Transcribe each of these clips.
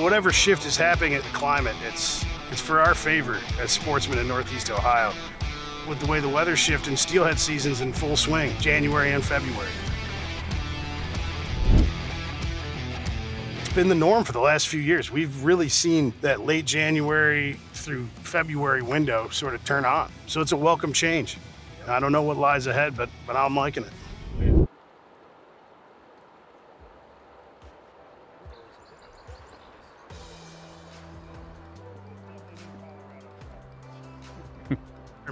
whatever shift is happening in the climate, it's it's for our favor as sportsmen in Northeast Ohio. With the way the weather shift and steelhead season's in full swing, January and February. It's been the norm for the last few years. We've really seen that late January through February window sort of turn on. So it's a welcome change. I don't know what lies ahead, but but I'm liking it.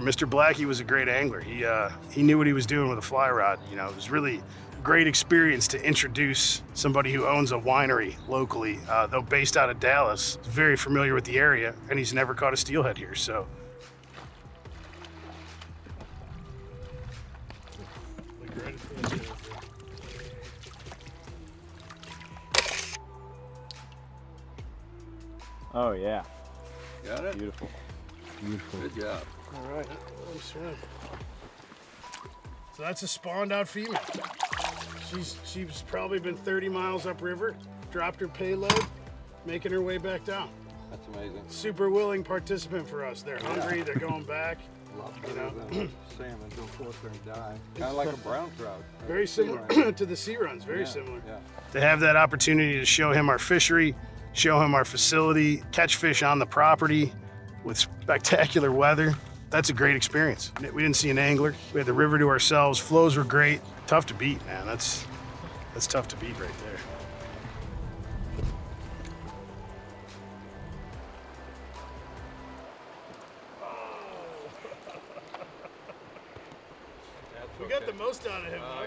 Mr. Blackie was a great angler. He uh, he knew what he was doing with a fly rod. You know, it was really great experience to introduce somebody who owns a winery locally, uh, though based out of Dallas. He's very familiar with the area, and he's never caught a steelhead here. So Oh yeah, Got it? beautiful, beautiful. Good job. All right, let swim. So that's a spawned out female. She's she's probably been 30 miles upriver, dropped her payload, making her way back down. That's amazing. Super willing participant for us. They're hungry, they're going back. A lot You better know. than salmon. Go forth there and die. Kind of like a brown trout. Very similar to the sea runs, very Yeah, similar. Yeah. To have that opportunity to show him our fishery, show him our facility, catch fish on the property with spectacular weather, that's a great experience. We didn't see an angler. We had the river to ourselves. Flows were great. Tough to beat, man. That's that's tough to beat right there. We got the most out of him. Oh,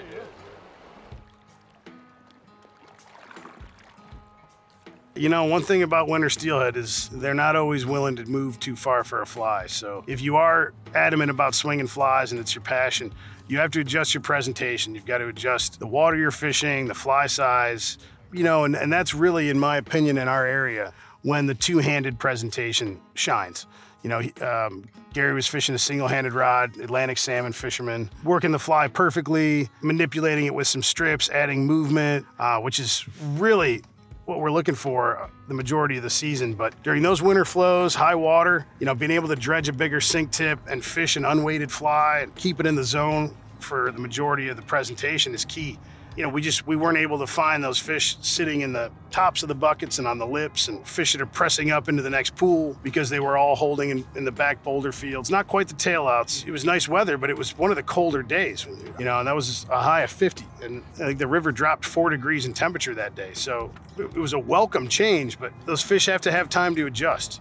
You know, one thing about winter steelhead is they're not always willing to move too far for a fly. So if you are adamant about swinging flies and it's your passion, you have to adjust your presentation. You've got to adjust the water you're fishing, the fly size, you know, and, and that's really, in my opinion, in our area, when the two-handed presentation shines. You know, um, Gary was fishing a single-handed rod, Atlantic salmon fisherman, working the fly perfectly, manipulating it with some strips, adding movement, uh, which is really what we're looking for the majority of the season. But during those winter flows, high water, you know, being able to dredge a bigger sink tip and fish an unweighted fly and keep it in the zone for the majority of the presentation is key. You know, we just we weren't able to find those fish sitting in the tops of the buckets and on the lips and fish that are pressing up into the next pool because they were all holding in, in the back boulder fields. Not quite the tailouts. It was nice weather, but it was one of the colder days. You know, and that was a high of 50. And I think the river dropped four degrees in temperature that day. So it it was a welcome change, but those fish have to have time to adjust.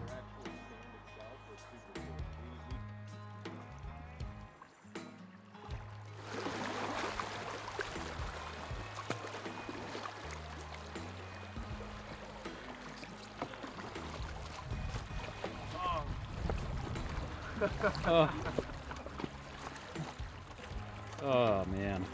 Oh. oh man.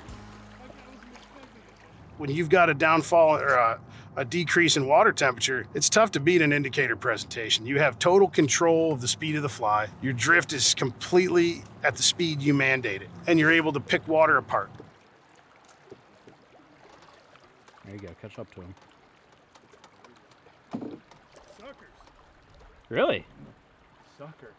when you've got a downfall or a, a decrease in water temperature, it's tough to beat an indicator presentation. You have total control of the speed of the fly. Your drift is completely at the speed you mandate it, and you're able to pick water apart. There you go. Catch up to him. Suckers. Really? Sucker.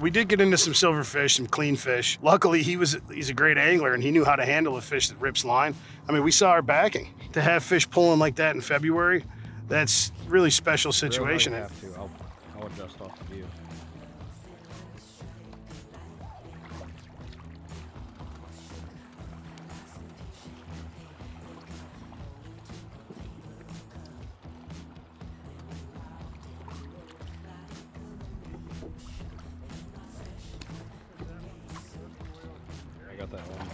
We did get into some silverfish, some clean fish. Luckily, he was he's a great angler and he knew how to handle a fish that rips line. I mean, we saw our backing. To have fish pulling like that in February, that's really special situation. Really have to. I'll, I'll adjust off the view. That one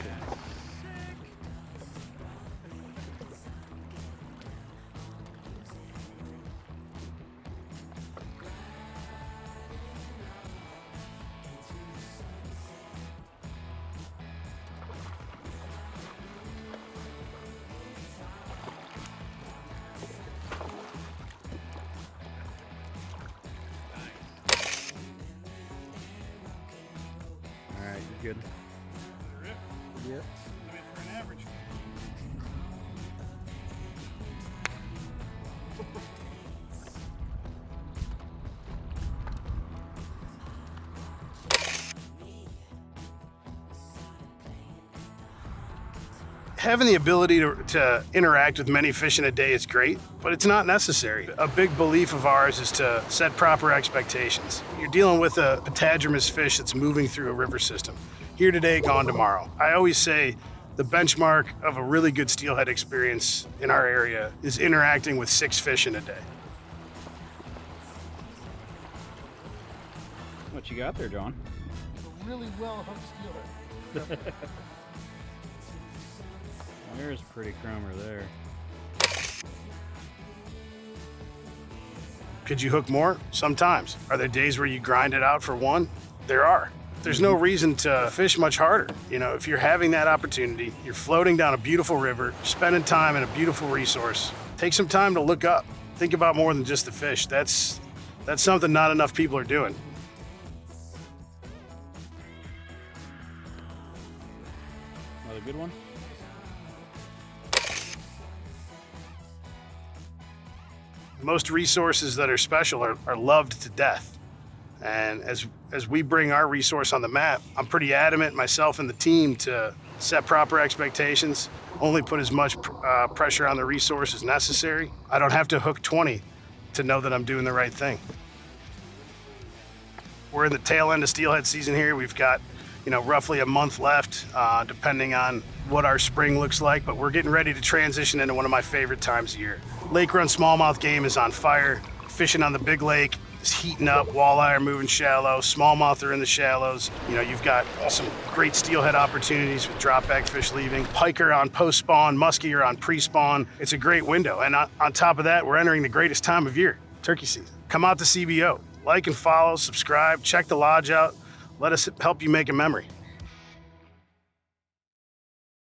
Yep. For an average. Having the ability to, to interact with many fish in a day is great, but it's not necessary. A big belief of ours is to set proper expectations. You're dealing with a potamodromous fish that's moving through a river system. Here today, gone tomorrow. I always say the benchmark of a really good steelhead experience in our area is interacting with six fish in a day. What you got there, John? A really well hooked steelhead. There's a pretty chromer there. Could you hook more? Sometimes. Are there days where you grind it out for one? There are. There's no reason to fish much harder. You know, if you're having that opportunity, you're floating down a beautiful river, spending time in a beautiful resource, take some time to look up. Think about more than just the fish. That's that's something not enough people are doing. Another good one? Most resources that are special are, are loved to death. And as as we bring our resource on the map, I'm pretty adamant myself and the team to set proper expectations, only put as much uh, pressure on the resource as necessary. I don't have to hook 20 to know that I'm doing the right thing. We're in the tail end of steelhead season here. We've got, you know, roughly a month left, uh, depending on what our spring looks like. But we're getting ready to transition into one of my favorite times of year. Lake Run smallmouth game is on fire. Fishing on the big lake is heating up. Walleye are moving shallow. Smallmouth are in the shallows. You know, you've got some great steelhead opportunities with dropback fish leaving. Pike are on post spawn. Muskie are on pre spawn. It's a great window. And on, on top of that, we're entering the greatest time of year, turkey season. Come out to CBO. Like and follow, subscribe, check the lodge out. Let us help you make a memory.